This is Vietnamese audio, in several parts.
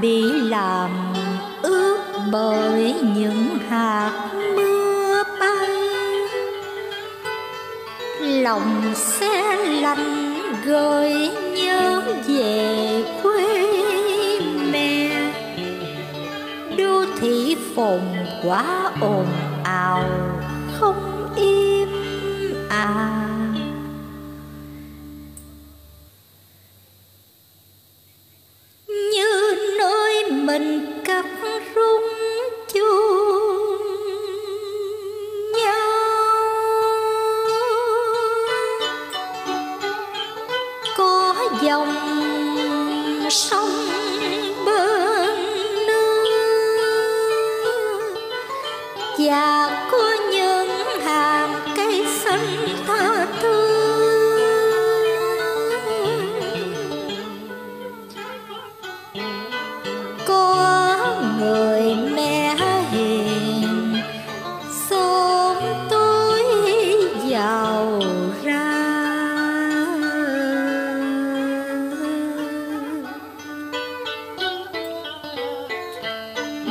bị làm ướt bởi những hạt mưa bay. Lòng xe lạnh gợi nhớ về quê mẹ. Đô thị phồn quá ồn ào không dòng sông bên nước. Và có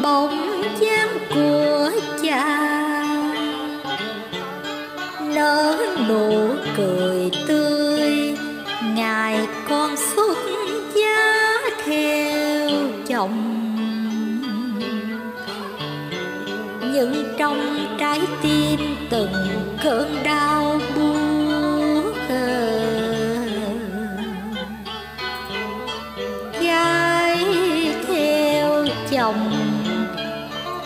bóng dáng của cha. Nở nụ cười tươi, ngày con xuất giá theo chồng. Nhưng trong trái tim từng cơn đau buốt gái theo chồng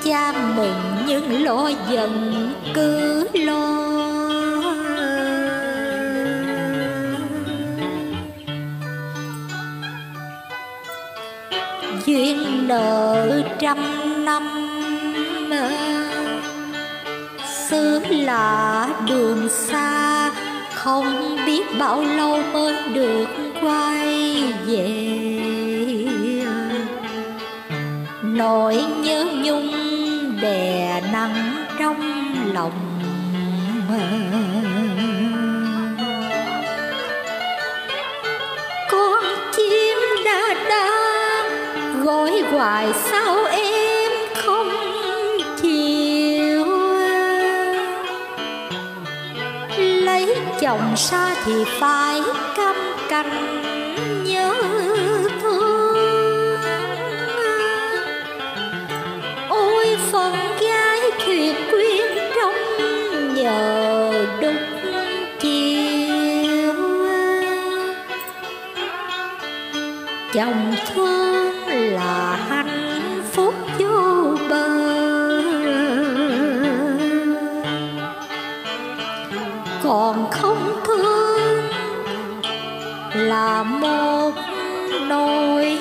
cha mừng nhưng lo dần cứ lo. Duyên nợ trăm năm ờ, xứ lạ đường xa, không biết bao lâu mới được quay về. Nỗi nhớ nhung đè nặng trong lòng con chim đã đang gọi hoài sao em không chịu? Lấy chồng xa thì phải căm cành nhớ chồng thương là hạnh phúc vô bờ. Còn không thương là một nỗi